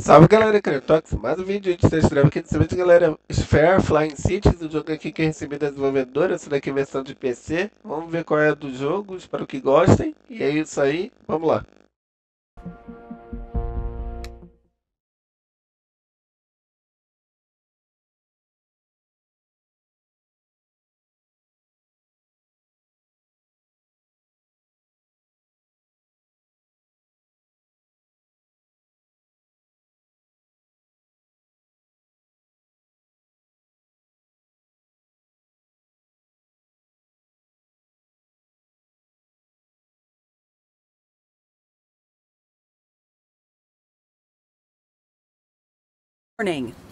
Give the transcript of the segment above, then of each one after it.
Salve galera, Cretox, mais um vídeo de drive aqui do galera Sphere Flying Cities, o jogo aqui que eu recebi da desenvolvedora, essa daqui é versão de PC. Vamos ver qual é a do jogo, espero que gostem. E é isso aí, vamos lá. morning.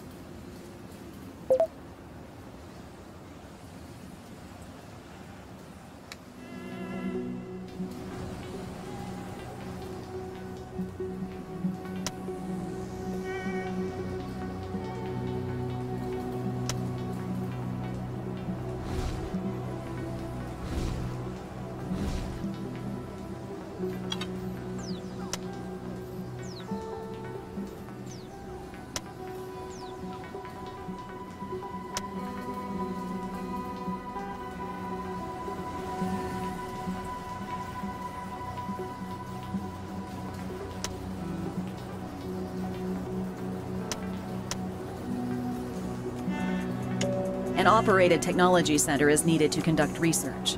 Operated technology center is needed to conduct research.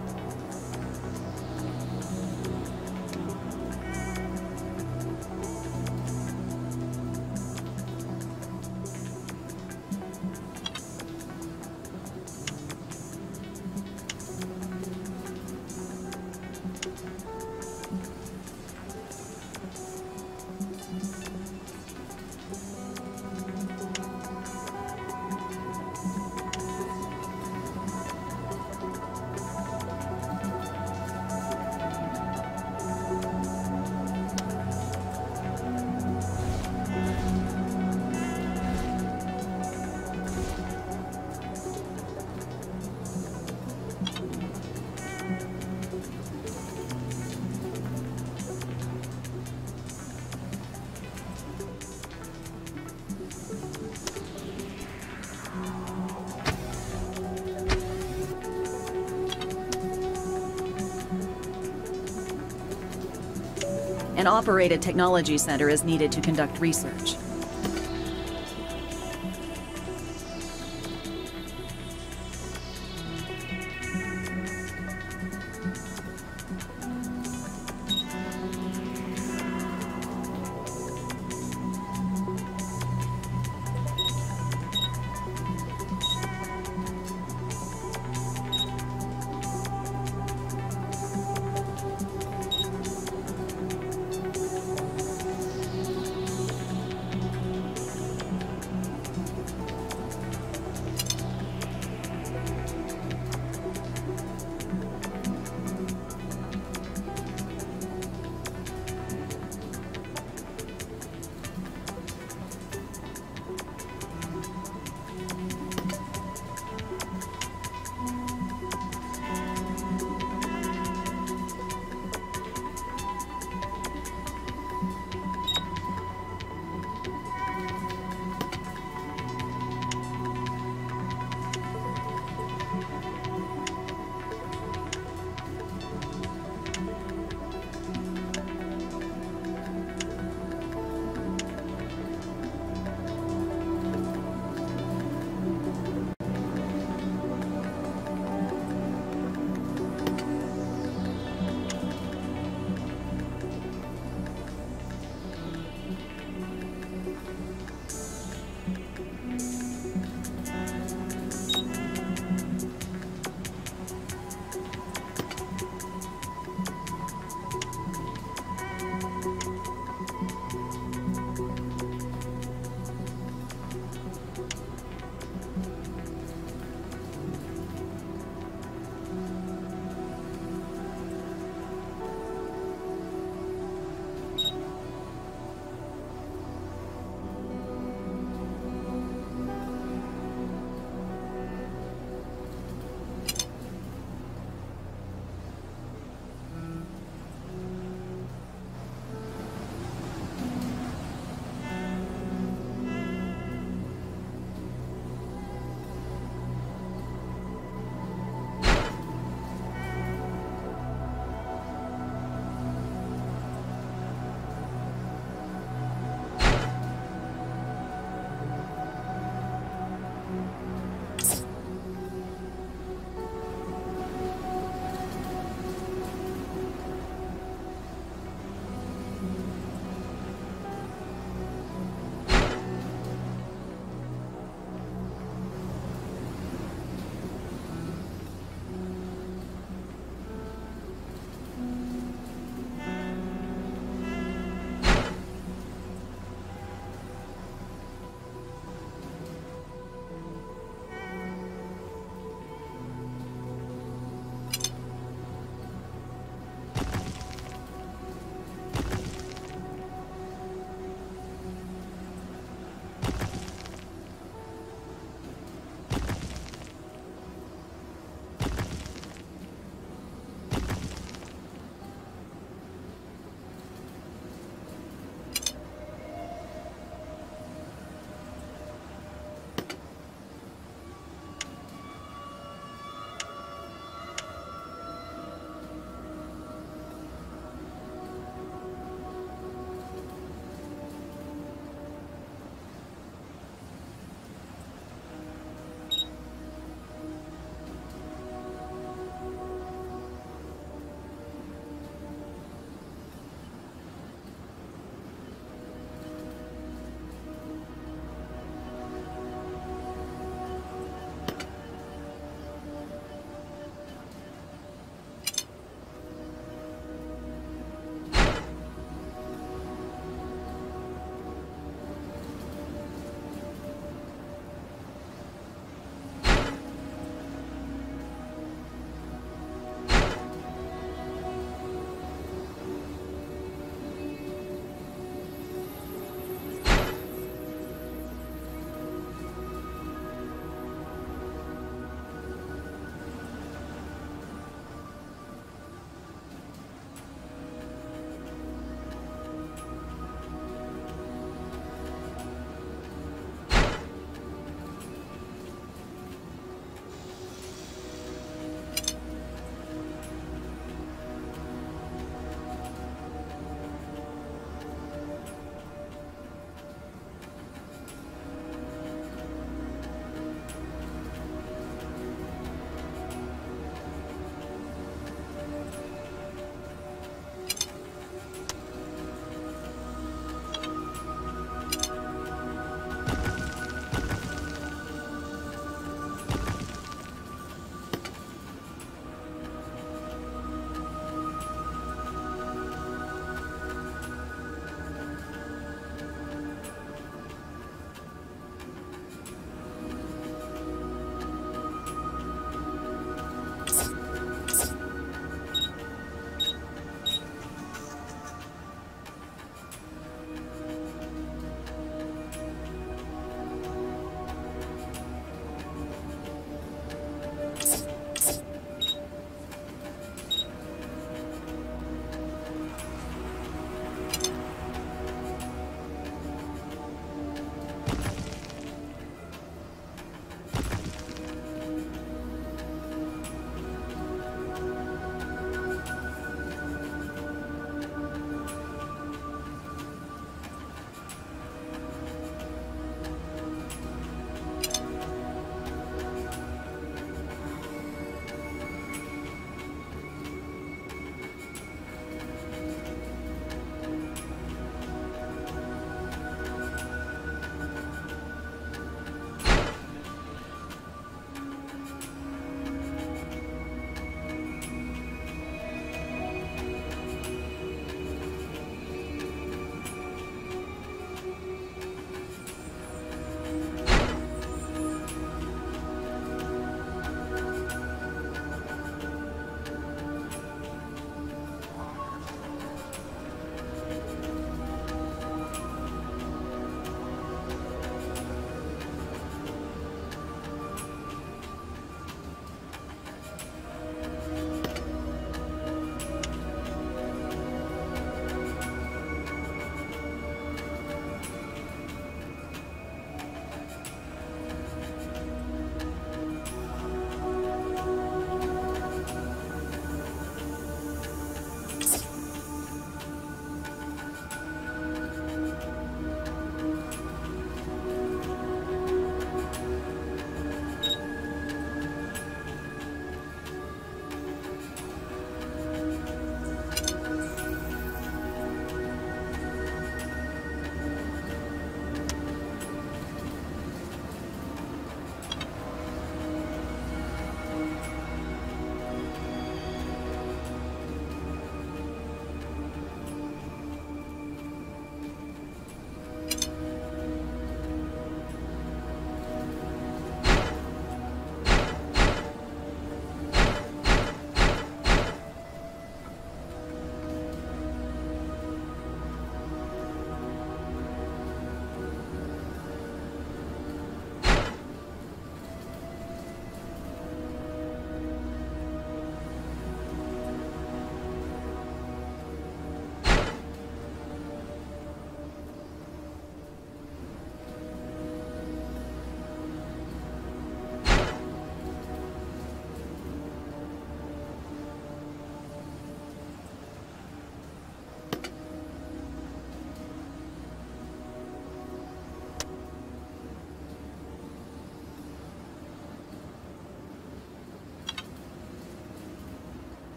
An operated technology center is needed to conduct research.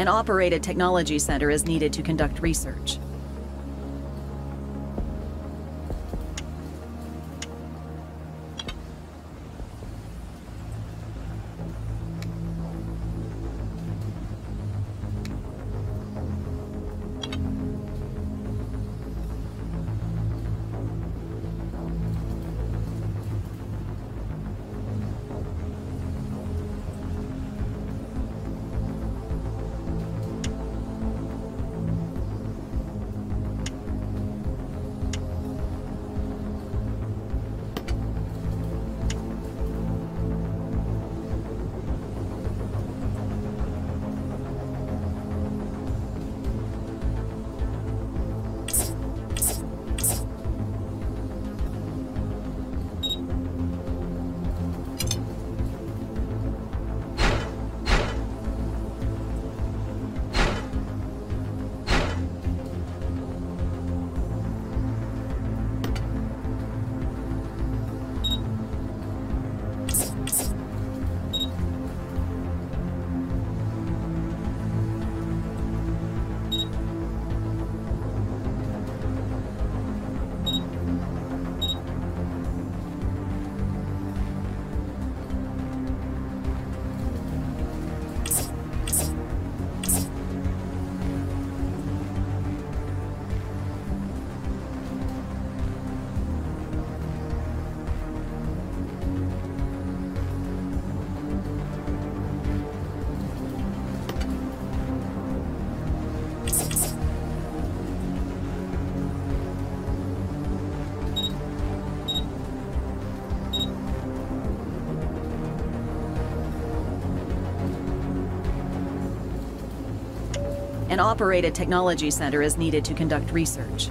An operated technology center is needed to conduct research. An operated technology center is needed to conduct research.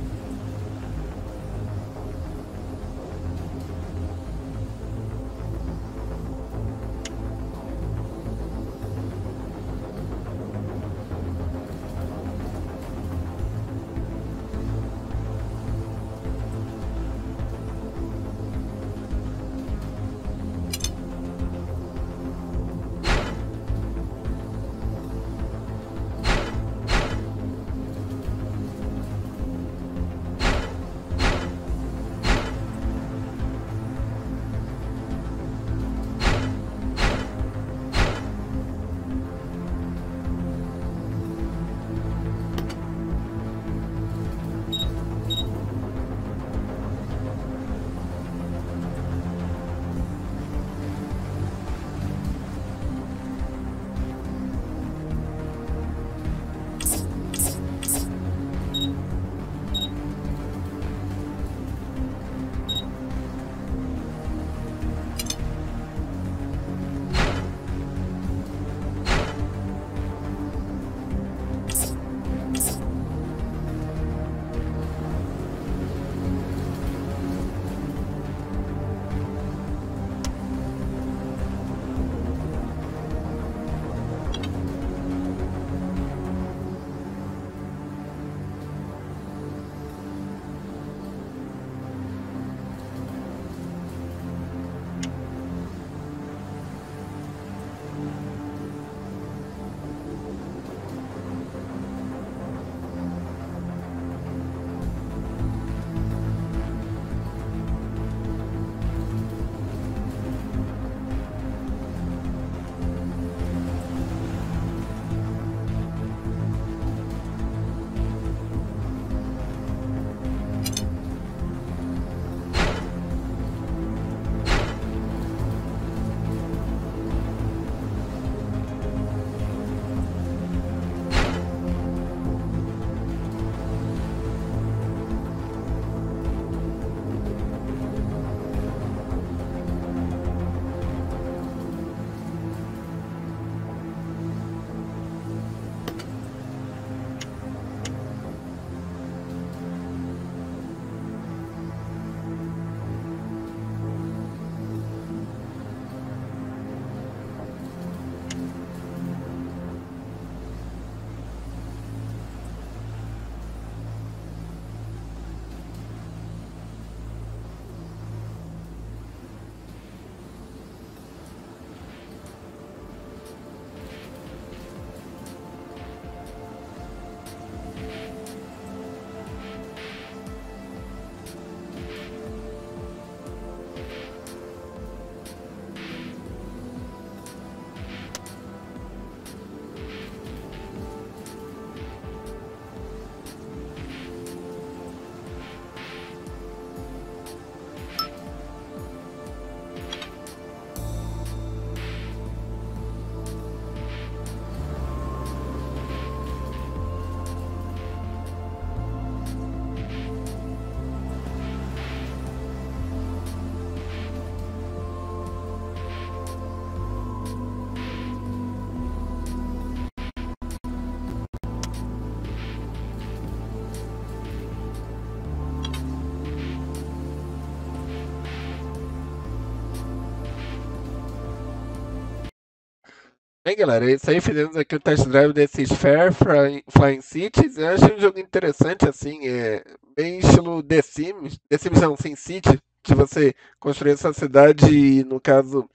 Bem, galera, é isso aí. Fizemos aqui o test drive desses Fair Fly- Flying Cities. Eu achei um jogo interessante, assim, é bem estilo The Sims. The Sims não, Sim City, de você construir essa cidade e, no caso,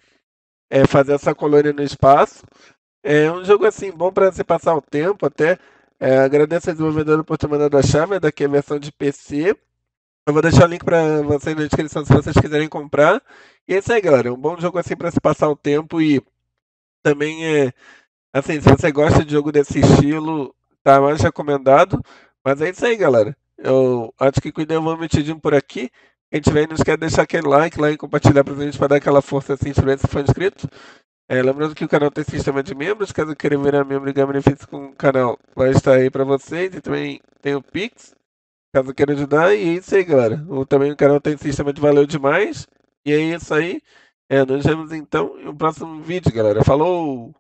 é, fazer essa colônia no espaço. É um jogo, assim, bom para você passar o tempo até. É, agradeço ao desenvolvedor por ter mandado a chave, daqui é a versão de PC. Eu vou deixar o link para vocês na descrição se vocês quiserem comprar. E é isso aí, galera. Um bom jogo assim para se passar o tempo e também é assim, se você gosta de jogo desse estilo, tá mais recomendado. Mas é isso aí, galera. Eu acho que cuidei um metidinho por aqui. Quem tiver não esquece de deixar aquele like lá e compartilhar pra gente para dar aquela força assim, tiver se for inscrito. É, lembrando que o canal tem sistema de membros, caso queira virar membro e ganhar benefícios com o canal, vai estar aí para vocês. E também tem o Pix, caso queira ajudar. E é isso aí, galera. O, também o canal tem sistema de valeu demais. E é isso aí. É, nos vemos então um próximo vídeo, galera. Falou!